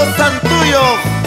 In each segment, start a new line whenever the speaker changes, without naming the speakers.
pueblo
santullo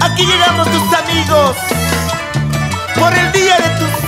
Aquí llegamos tus amigos por el día de tus